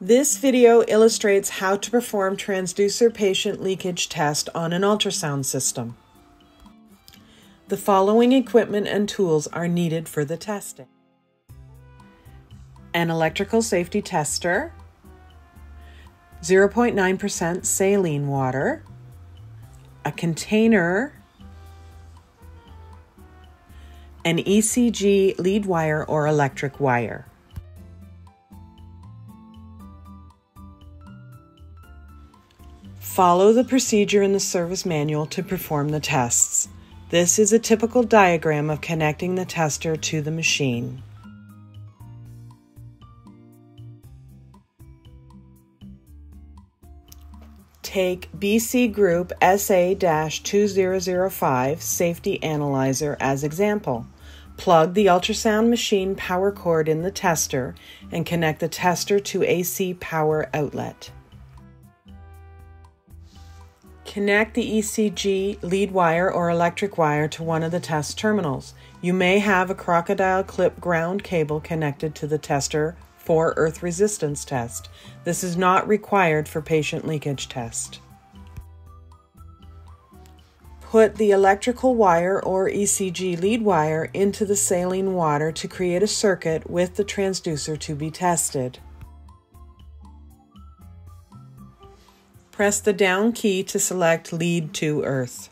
This video illustrates how to perform transducer patient leakage test on an ultrasound system. The following equipment and tools are needed for the testing. An electrical safety tester, 0.9% saline water, a container, an ECG lead wire or electric wire. Follow the procedure in the service manual to perform the tests. This is a typical diagram of connecting the tester to the machine. Take BC Group SA 2005 Safety Analyzer as example. Plug the ultrasound machine power cord in the tester and connect the tester to AC power outlet. Connect the ECG lead wire or electric wire to one of the test terminals. You may have a crocodile clip ground cable connected to the tester for earth resistance test. This is not required for patient leakage test. Put the electrical wire or ECG lead wire into the saline water to create a circuit with the transducer to be tested. Press the down key to select Lead to Earth.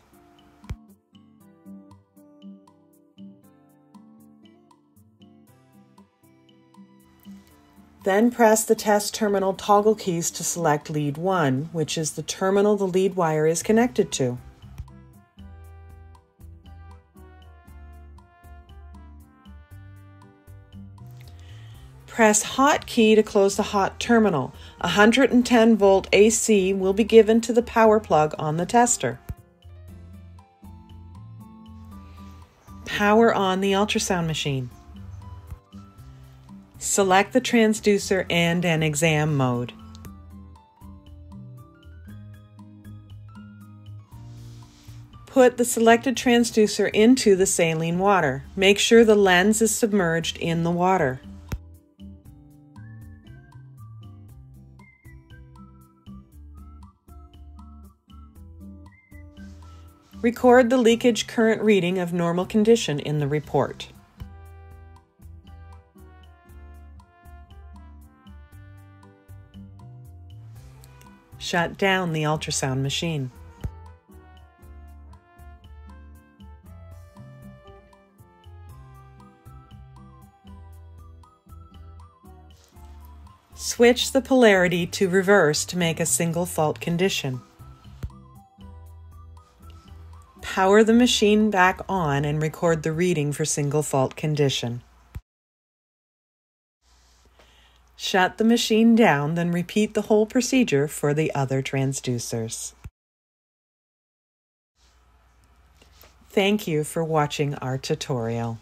Then press the test terminal toggle keys to select Lead 1, which is the terminal the lead wire is connected to. Press hot key to close the hot terminal. 110 volt AC will be given to the power plug on the tester. Power on the ultrasound machine. Select the transducer and an exam mode. Put the selected transducer into the saline water. Make sure the lens is submerged in the water. Record the leakage current reading of normal condition in the report. Shut down the ultrasound machine. Switch the polarity to reverse to make a single fault condition. Power the machine back on and record the reading for single fault condition. Shut the machine down, then repeat the whole procedure for the other transducers. Thank you for watching our tutorial.